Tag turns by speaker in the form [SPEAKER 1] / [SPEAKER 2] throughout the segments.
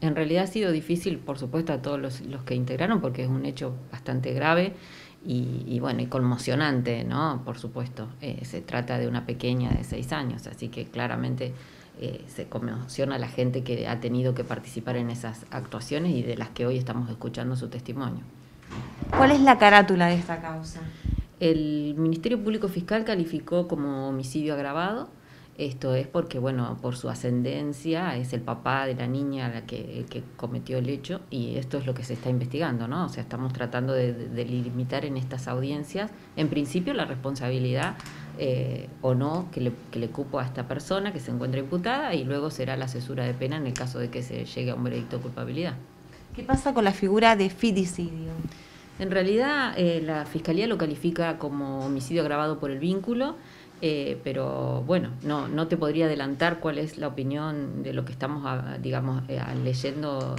[SPEAKER 1] En realidad ha sido difícil, por supuesto, a todos los, los que integraron, porque es un hecho bastante grave y, bueno, y conmocionante, ¿no? Por supuesto. Eh, se trata de una pequeña de seis años, así que claramente eh, se conmociona a la gente que ha tenido que participar en esas actuaciones y de las que hoy estamos escuchando su testimonio.
[SPEAKER 2] ¿Cuál es la carátula de esta causa?
[SPEAKER 1] El Ministerio Público Fiscal calificó como homicidio agravado esto es porque, bueno, por su ascendencia es el papá de la niña la que, que cometió el hecho y esto es lo que se está investigando, ¿no? O sea, estamos tratando de, de limitar en estas audiencias, en principio, la responsabilidad eh, o no que le, que le cupo a esta persona que se encuentra imputada y luego será la cesura de pena en el caso de que se llegue a un veredicto de culpabilidad.
[SPEAKER 2] ¿Qué pasa con la figura de fidicidio?
[SPEAKER 1] En realidad, eh, la Fiscalía lo califica como homicidio agravado por el vínculo eh, pero bueno, no, no te podría adelantar cuál es la opinión de lo que estamos, ah, digamos, eh, leyendo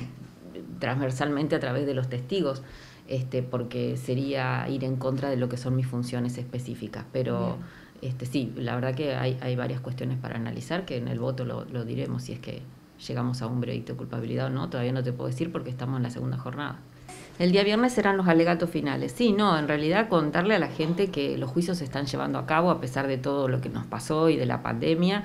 [SPEAKER 1] transversalmente a través de los testigos, este, porque sería ir en contra de lo que son mis funciones específicas. Pero este, sí, la verdad que hay, hay varias cuestiones para analizar, que en el voto lo, lo diremos si es que llegamos a un veredicto de culpabilidad o no, todavía no te puedo decir porque estamos en la segunda jornada. El día viernes serán los alegatos finales. Sí, no, en realidad contarle a la gente que los juicios se están llevando a cabo a pesar de todo lo que nos pasó y de la pandemia.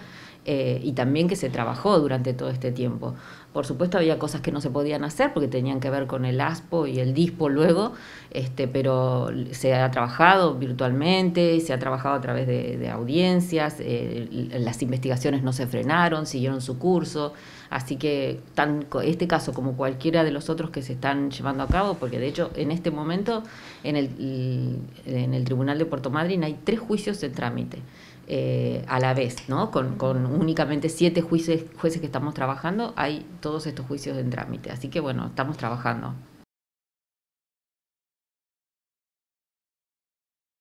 [SPEAKER 1] Eh, y también que se trabajó durante todo este tiempo. Por supuesto había cosas que no se podían hacer porque tenían que ver con el ASPO y el DISPO luego, este, pero se ha trabajado virtualmente, se ha trabajado a través de, audiencias, eh, las investigaciones no se frenaron, siguieron su curso, así que tan, este caso como cualquiera de los otros que se están llevando a cabo, porque de hecho en este momento en el, en el Tribunal de Puerto Madryn hay tres juicios en trámite. Eh, a la vez, ¿no? Con, con únicamente siete jueces, jueces que estamos trabajando, hay todos estos juicios en trámite. Así que bueno, estamos trabajando.